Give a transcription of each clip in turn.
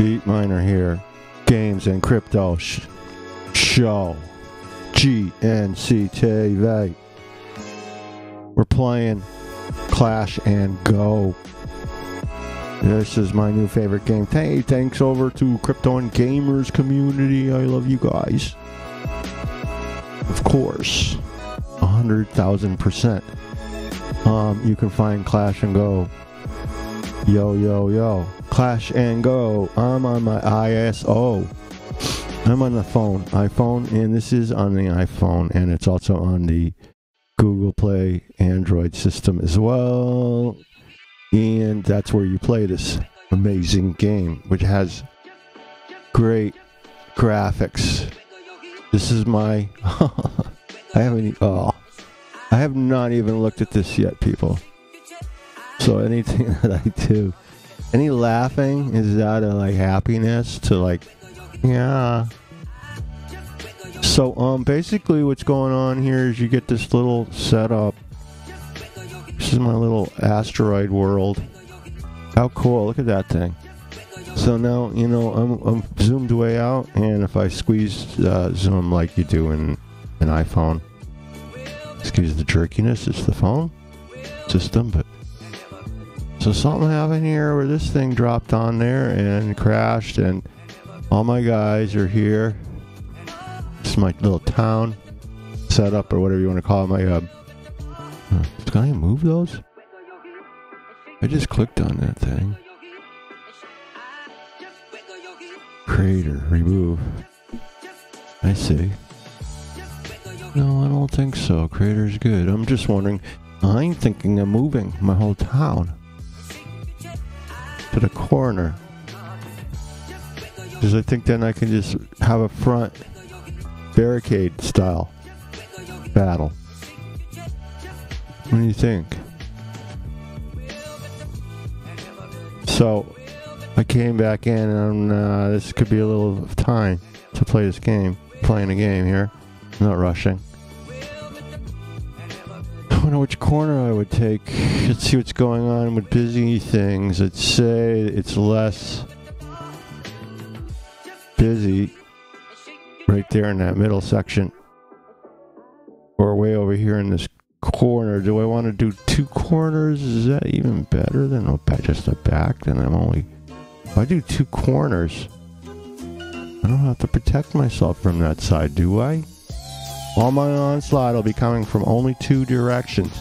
Beat Miner here. Games and Crypto sh- Show. GNC TV. We're playing Clash and Go. This is my new favorite game. Hey, thanks over to Crypto and Gamers community. I love you guys. Of course, 100,000%. Um, you can find Clash and Go. Yo, yo, yo. Clash and Go. I'm on my ISO. I'm on the phone, iPhone, and this is on the iPhone, and it's also on the Google Play Android system as well. And that's where you play this amazing game, which has great graphics. This is my. I haven't. Oh, I have not even looked at this yet, people. So anything that I do, any laughing is out of like happiness to like, yeah. So um, basically, what's going on here is you get this little setup. This is my little asteroid world. How cool! Look at that thing. So now you know I'm, I'm zoomed way out, and if I squeeze uh, zoom like you do in an iPhone, excuse the jerkiness, it's the phone system, but so something happened here where this thing dropped on there and crashed, and all my guys are here. Is my little town setup, or whatever you want to call it. My uh, can I move those? I just clicked on that thing. Crater, remove. I see. No, I don't think so. Crater's good. I'm just wondering. I'm thinking of moving my whole town to the corner. Because I think then I can just have a front barricade style battle. What do you think? So I came back in and uh, this could be a little time to play this game. Playing a game here. not rushing. I know which corner I would take. Let's see what's going on with busy things. I'd say it's less busy right there in that middle section. Or way over here in this corner. Do I want to do two corners? Is that even better than just a back? Then I'm only. If I do two corners, I don't have to protect myself from that side, do I? All my onslaught will be coming from only two directions.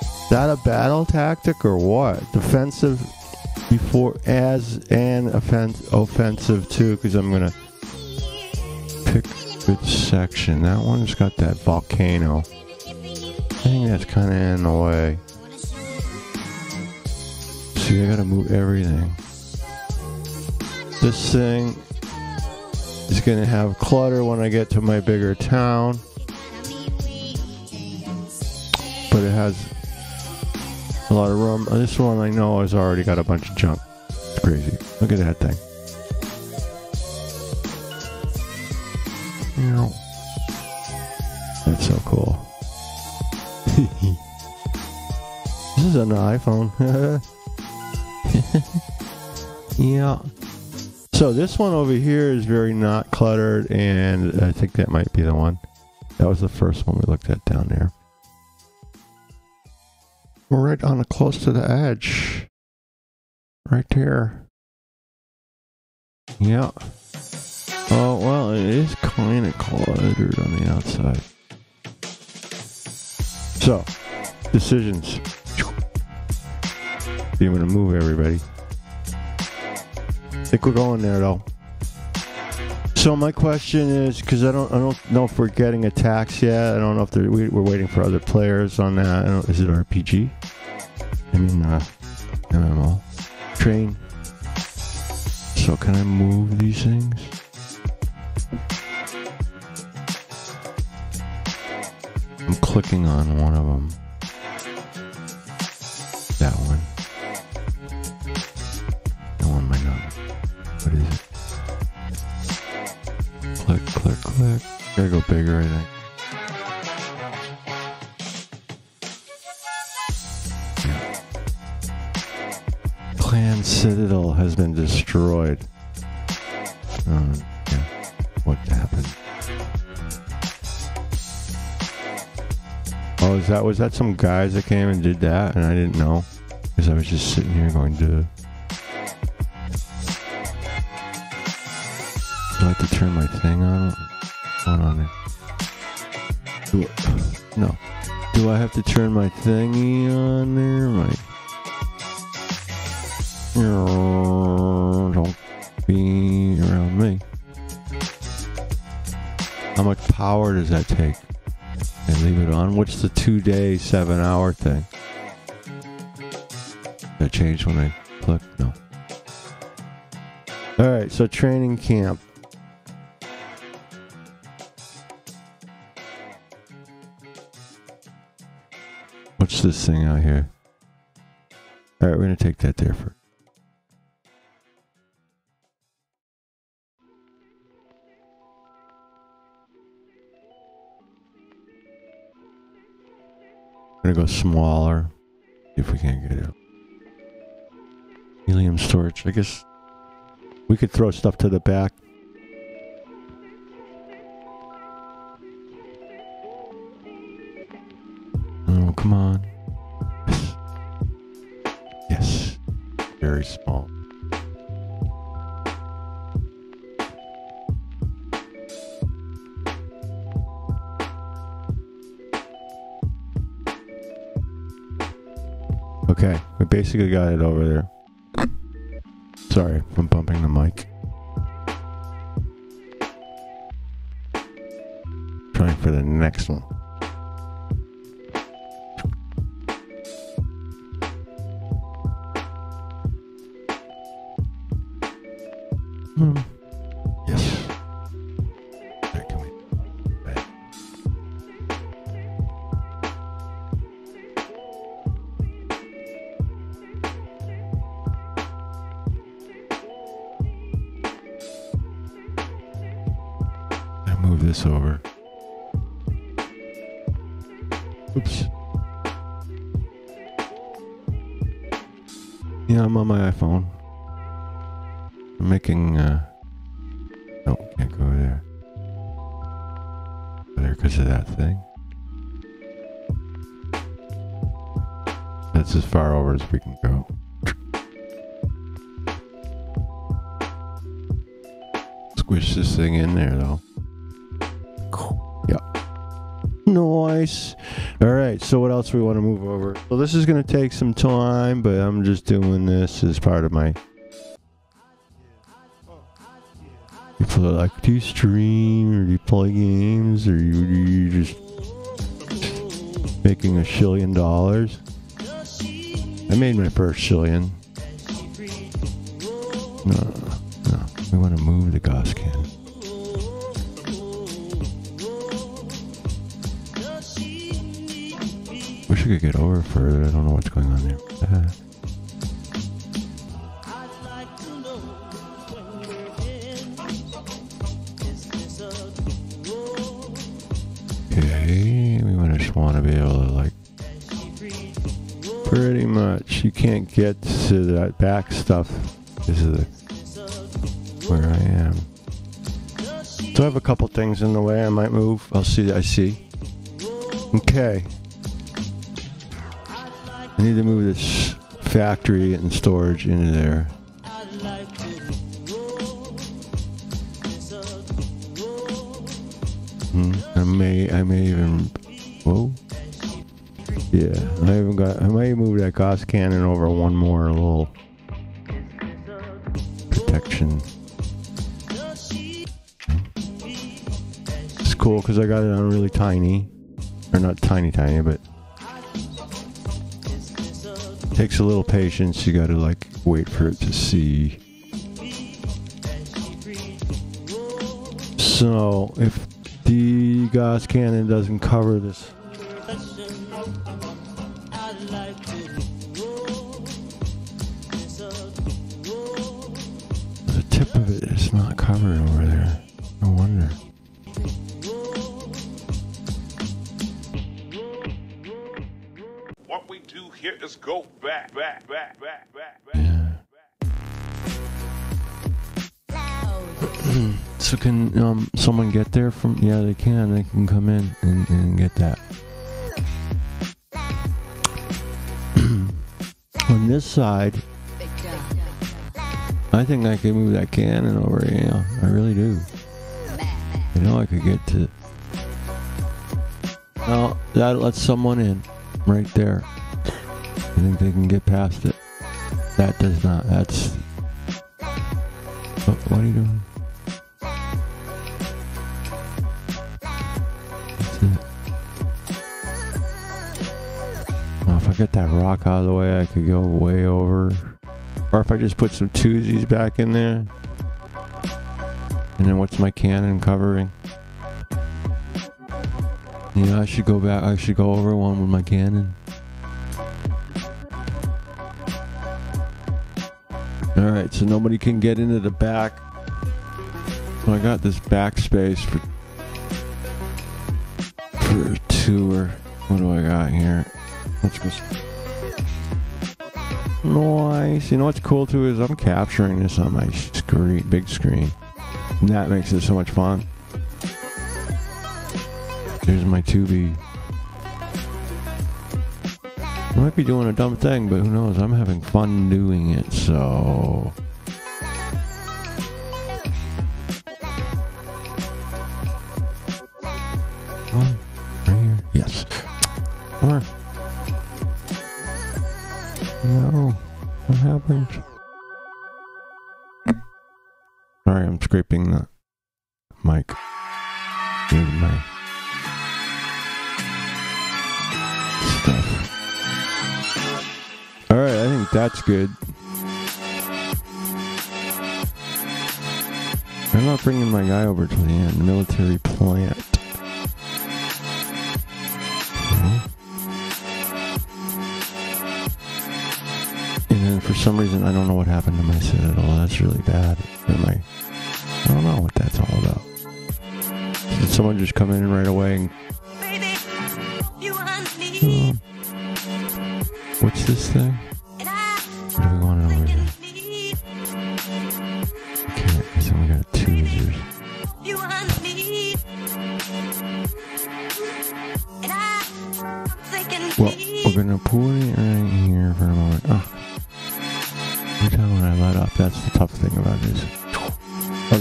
Is that a battle tactic or what? Defensive before as an offense, offensive too, because I'm gonna pick which section. That one's got that volcano. I think that's kind of in the way. See, I gotta move everything. This thing is going to have clutter when I get to my bigger town. But it has a lot of room. Uh, this one I know has already got a bunch of junk. It's crazy. Look at that thing. That's so cool. this is an iPhone. yeah. So this one over here is very not cluttered, and I think that might be the one. That was the first one we looked at down there. We're right on close to the edge. Right there. Yeah. Oh, well, it is kind of cluttered on the outside. So, decisions. You want to move everybody. Think we're going there though. So my question is, because I don't, I don't know if we're getting attacks yet. I don't know if we, are waiting for other players on that. is it RPG? I mean, uh, MMO train. So can I move these things? I'm clicking on one of them. Click, click, click. Gotta go bigger, I think. Clan Citadel has been destroyed. Um, yeah. What happened? Oh, is that was that some guys that came and did that, and I didn't know because I was just sitting here going, "Duh." To turn my thing on? Hold on. there. Do it. No. Do I have to turn my thingy on there? My. Don't be around me. How much power does that take? And leave it on. What's the two day, seven hour thing? That changed when I clicked? No. All right, so training camp. This thing out here? All right, we're gonna take that there for. Gonna go smaller. If we can't get it. Helium storage. I guess we could throw stuff to the back. Basically got it over there. Sorry, I'm bumping the mic. Trying for the next one. That's as far over as we can go. Squish this thing in there, though. Yeah. Nice. All right. So what else we want to move over? Well, this is going to take some time, but I'm just doing this as part of my. People are like, do you stream or do you play games or you, you just making a shillion dollars? I made my first shillion. No, no. We want to move the gas can. Wish I could get over further. I don't know what's going on there. Ah. Okay, we wanna just want to be able to like much. You can't get to that back stuff. This is where I am. So I have a couple things in the way I might move. I'll see. I see. Okay. I need to move this factory and storage into there. Hmm. I may, I may even. Whoa. Yeah, I haven't got. I might move that gas cannon over one more little protection. It's cool because I got it on really tiny, or not tiny, tiny, but takes a little patience. You got to like wait for it to see. So if the gas cannon doesn't cover this I like to roll. It's a roll. The tip of it is not covered over there. No wonder. What we do here is go back, back, back, back, back, back. Yeah. so can um, someone get there from? Yeah, they can. They can come in and, and get that. On this side, I think I can move that cannon over. Yeah, I really do. I know I could get to. Well, that lets someone in, right there. I think they can get past it. That does not. That's. Oh, what are you doing? I get that rock out of the way, I could go way over. Or if I just put some twosies back in there. And then what's my cannon covering? Yeah, I should go back. I should go over one with my cannon. Alright, so nobody can get into the back. So I got this backspace for for two or what do I got here? Nice. You know what's cool too is I'm capturing this on my screen, big screen. And that makes it so much fun. There's my 2B. I might be doing a dumb thing, but who knows? I'm having fun doing it, so. Right here. Yes. Come on. What happened? Sorry, I'm scraping the mic. My stuff. Alright, I think that's good. I'm not bringing my guy over to the end. Military plant. Some reason, I don't know what happened to my citadel. That's really bad. Am I? I don't know what that's all about. Did someone just come in right away and um, What's this thing?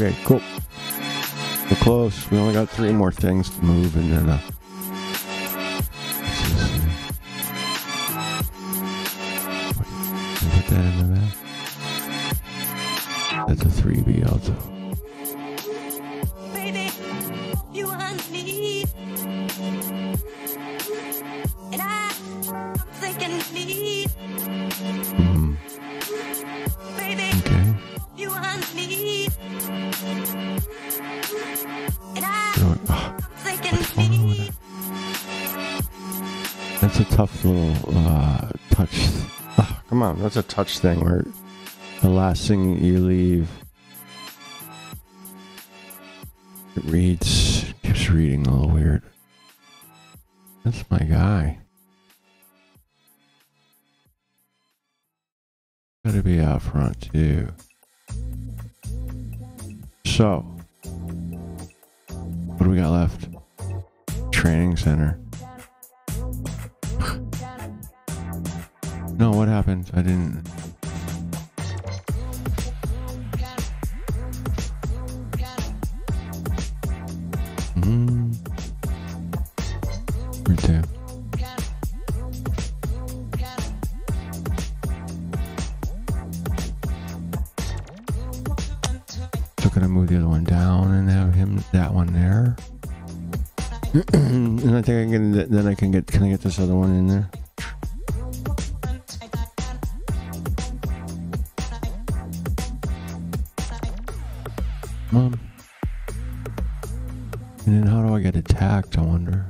Okay, cool. We're close. We only got three more things to move and then uh that's a touch thing where the last thing you leave it reads keeps reading a little weird. That's my guy. Gotta be out front too. So, what do we got left? Training center. Can get hmm. can I move the other one down and have him that one there? And I think I can then I can get can I get this other one Mom. And then how do I get attacked, I wonder?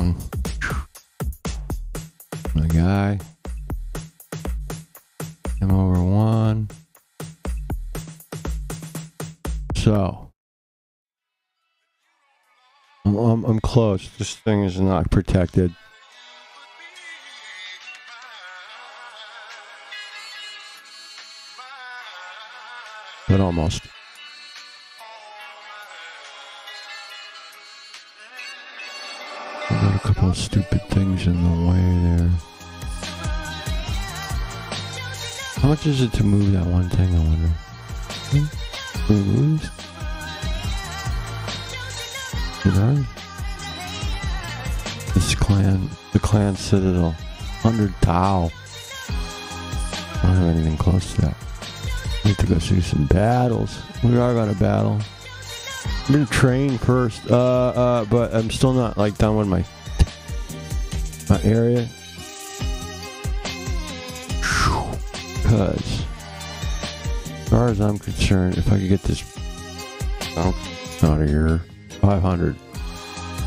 One. My guy. I'm over one. So. I'm, I'm, I'm close. This thing is not protected. But almost. Stupid things in the way there. How much is it to move that one thing, I wonder? Hmm? These? Did I? This clan, the clan citadel, 100 Tau. I don't have anything close to that. We Need to go see some battles. We are gonna battle. I'm gonna train first, uh, uh, but I'm still not like done with my my area. Because, as far as I'm concerned, if I could get this out of here, 500.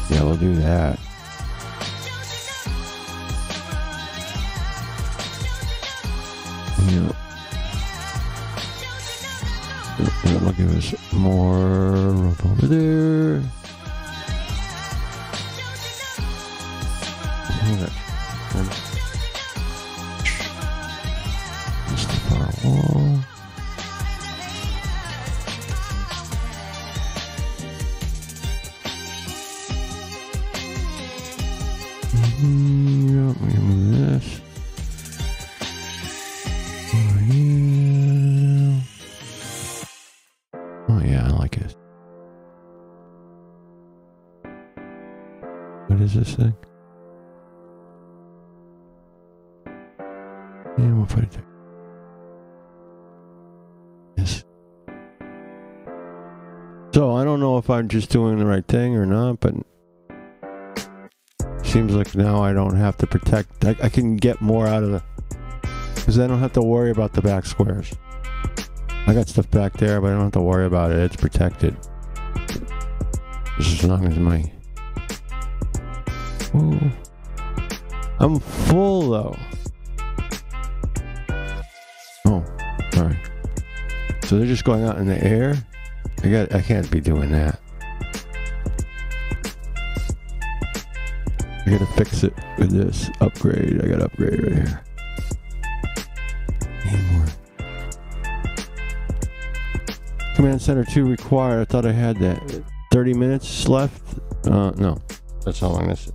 Yeah, we'll do that. Yeah. That'll give us more rope over there. Mm-hmm, we can move this. Oh, oh yeah, I like it. What is this thing? Yes. So I don't know if I'm just doing the right thing or not, but seems like now I don't have to protect. I, I can get more out of the because I don't have to worry about the back squares. I got stuff back there, but I don't have to worry about it. It's protected. Just as long as my. Ooh. I'm full though. So they're just going out in the air. I got. I can't be doing that. I gotta fix it with this upgrade. I got upgrade right here. Need more. Command Center 2 required. I thought I had that. 30 minutes left? Uh, no. That's how long this is.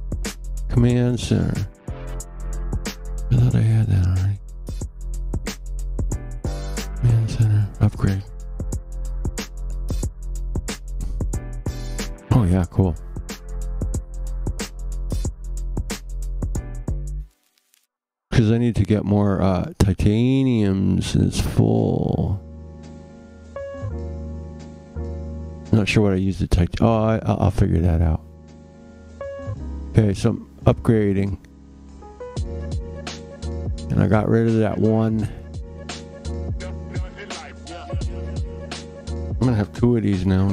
Command Center. I thought I had that already. Upgrade. Oh, yeah, cool. Because I need to get more uh, titaniums. It's full. Not sure what I used the tit. Oh, I, I'll figure that out. Okay, so I'm upgrading, and I got rid of that one. I'm gonna have two of these now,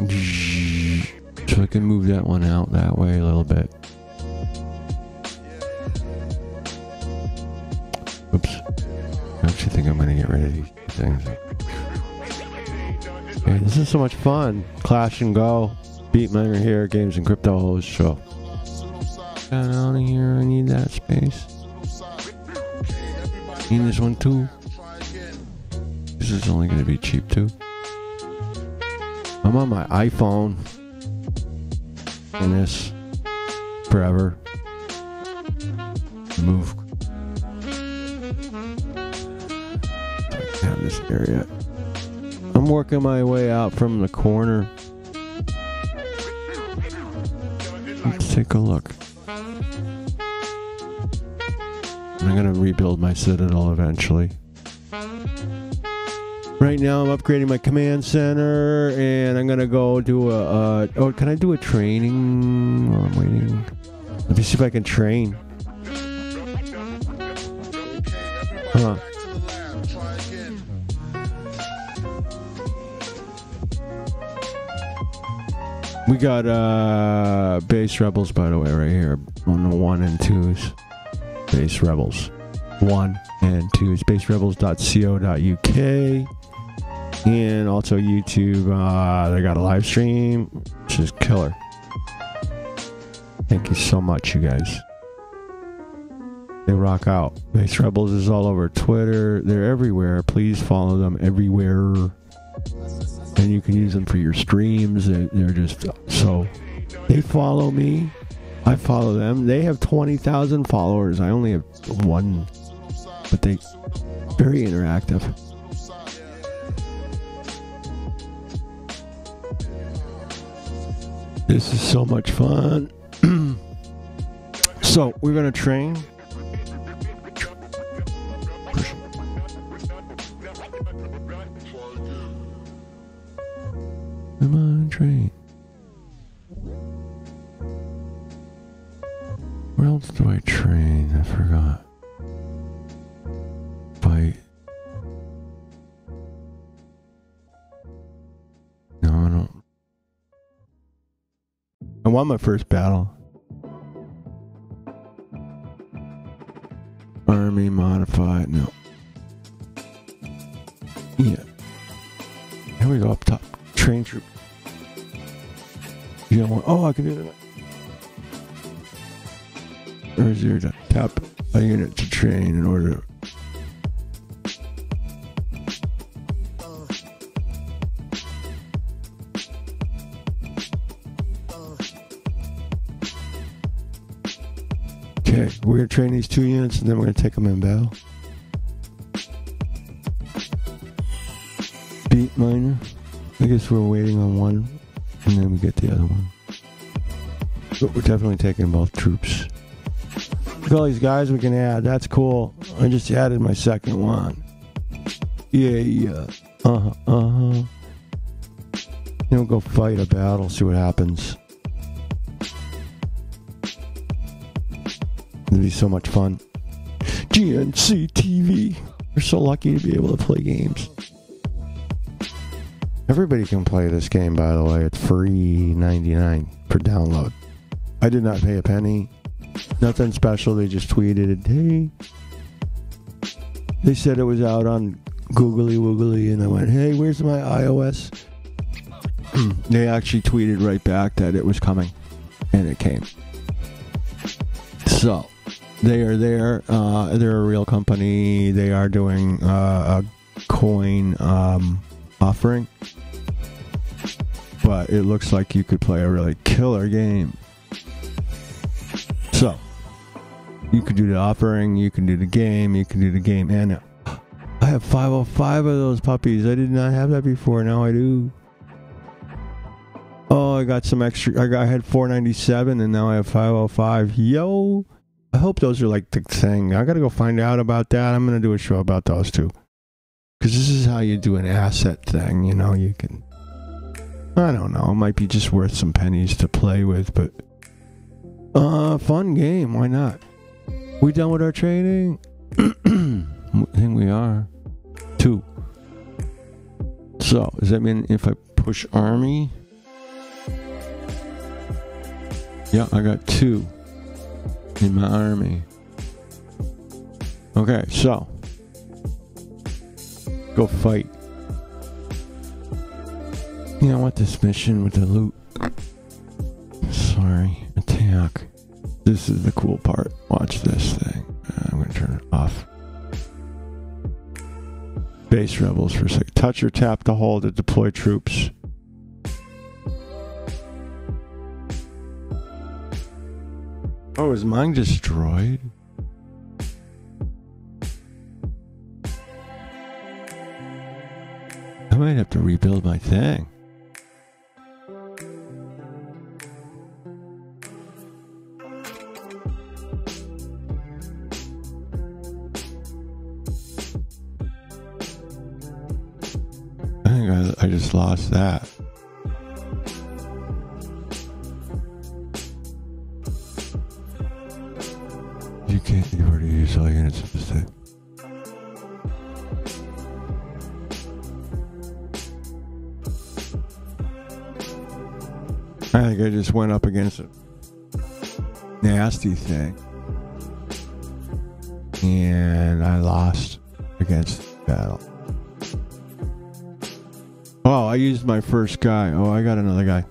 so I can move that one out that way a little bit. Oops. I actually think I'm gonna get rid of these things. Okay, this is so much fun. Clash and Go. Beat Miner here, Games and Crypto host show. Got out of here, I need that space. Need this one too. This is only gonna be cheap too. I'm on my iPhone. In this forever. Move. Have this area. I'm working my way out from the corner. Let's take a look. I'm gonna rebuild my citadel eventually. Right now, I'm upgrading my command center, and I'm gonna go do a. Uh, oh, can I do a training while I'm waiting? Let me see if I can train. Huh. We got uh base rebels by the way right here on the one and twos. Base rebels. One and twos. Baserebels.co.uk. And also YouTube. Uh they got a live stream, which is killer. Thank you so much, you guys. They rock out. Base Rebels is all over Twitter. They're everywhere. Please follow them everywhere. And you can use them for your streams. They're, just so. They follow me. I follow them. They have 20,000 followers. I only have one. But they very interactive. This is so much fun. so, we're going to train. Come on, train. Where else do I train? I forgot. Won my first battle. Army modified. No. Yeah. Here we go up top. Train troop. You don't want. Oh, I can do that. Or to tap a unit to train in order? Okay, we're gonna train these two units and then we're gonna take them in battle. Beat Miner. I guess we're waiting on one and then we get the other one. But we're definitely taking both troops. Look at all these guys we can add. That's cool. I just added my second one. Yeah, yeah. Uh huh. Uh huh. You know, go fight a battle, see what happens. It'd be so much fun. GNC TV. We're so lucky to be able to play games. Everybody can play this game, by the way. It's free 99 for download. I did not pay a penny. Nothing special. They just tweeted, hey. They said it was out on Googly Woogly, and I went, hey, where's my iOS? they actually tweeted right back that it was coming, and it came. So, they are there. Uh, they're a real company. They are doing uh, a coin um, offering. But it looks like you could play a really killer game. So, you could do the offering, you can do the game, you can do the game, and uh, I have 505 of those puppies. I did not have that before. Now I do. Oh, I got some extra. I got I had 497, and now I have 505. Yo, I hope those are like the thing. I gotta go find out about that. I'm gonna do a show about those too, because this is how you do an asset thing. You know, you can. I don't know. It might be just worth some pennies to play with, but uh, fun game. Why not? We done with our training? I think we are. Two. So, does that mean if I push army? Yeah, I got two in my army. Okay, so go fight. You know what? This mission with the loot. Sorry, attack. This is the cool part. Watch this thing. Uh, I'm going to turn it off. Base rebels for a sec. Touch or tap to hold to deploy troops. Oh, is mine destroyed? I might have to rebuild my thing. I think I, I just lost that. Can't use all units of. I think I just went up against a nasty thing. And I lost against battle. Oh, I used my first guy. Oh, I got another guy.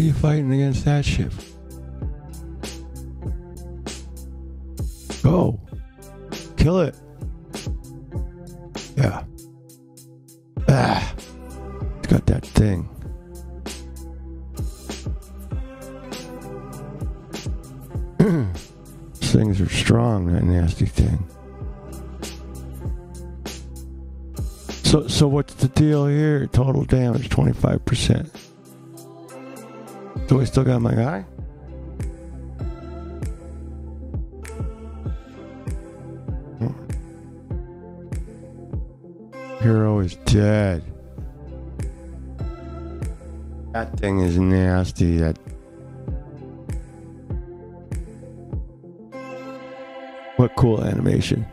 What are you fighting against that shit? Go. Kill it. Yeah. Ah. It's got that thing. Things are strong, that nasty thing. So, so what's the deal here? Total damage, 25%. So I still got my guy? Hero is dead. That thing is nasty. That. What cool animation.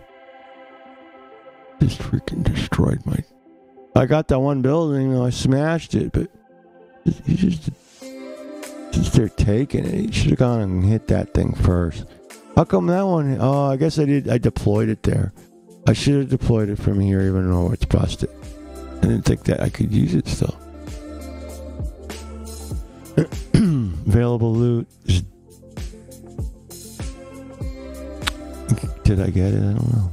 Just freaking destroyed my. I got that one building, I smashed it, but he just. They're taking it, he should have gone and hit that thing first. How come that one? Oh, I guess I did. I deployed it there. I should have deployed it from here, even though it's busted. I didn't think that I could use it still. Available loot. Did I get it? I don't know.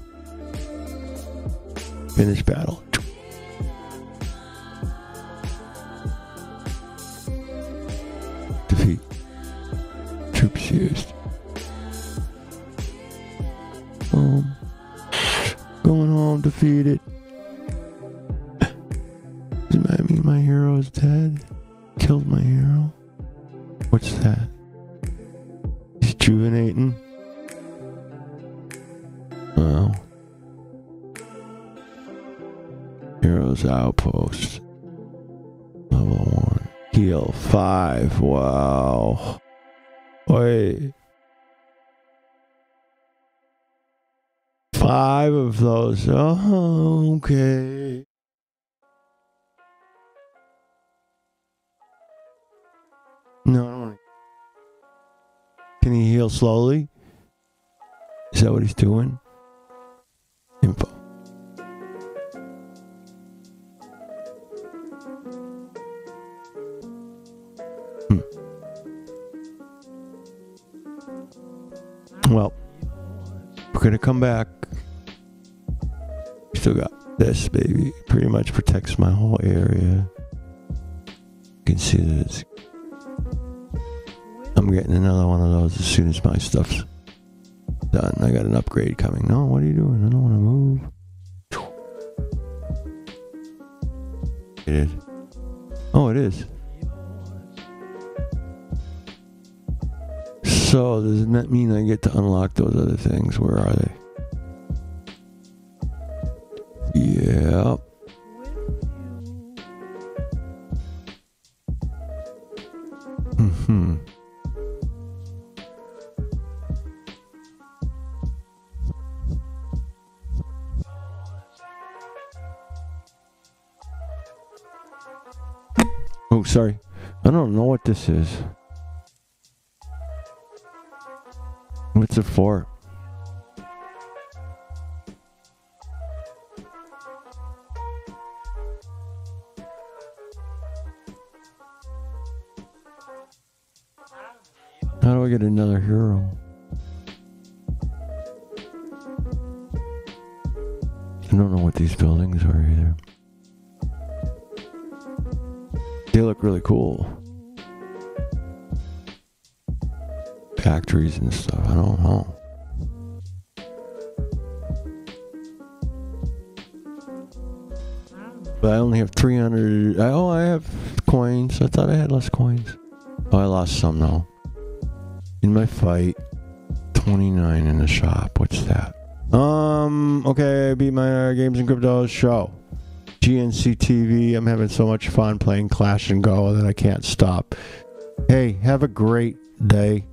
Finish battle. Used. Um. Going home defeated. Does that mean my hero is dead? Killed my hero? What's that? He's juvenating? Wow. Heroes Outpost. Level 1. Heal 5. Wow. Five of those. Oh, okay. No, I don't want to. Can he heal slowly? Is that what he's doing? Info. Gonna come back. Still got this baby. Pretty much protects my whole area. You can see that it's. I'm getting another one of those as soon as my stuff's done. I got an upgrade coming. No, what are you doing? I don't want to move. It is. Oh, it is. So does that mean I get to unlock those other things? Where are they? Yep. Hmm. Oh, sorry. I don't know what this is. What's it for? How do I get another hero? I don't know what these buildings are either. They look really cool. Factories and stuff. I don't know. But I only have 300. Oh, I have coins. I thought I had less coins. Oh, I lost some now. In my fight, 29 in the shop. What's that? Um, okay, I beat my uh, Games and Crypto show. GNC TV. I'm having so much fun playing Clash and Go that I can't stop. Hey, have a great day.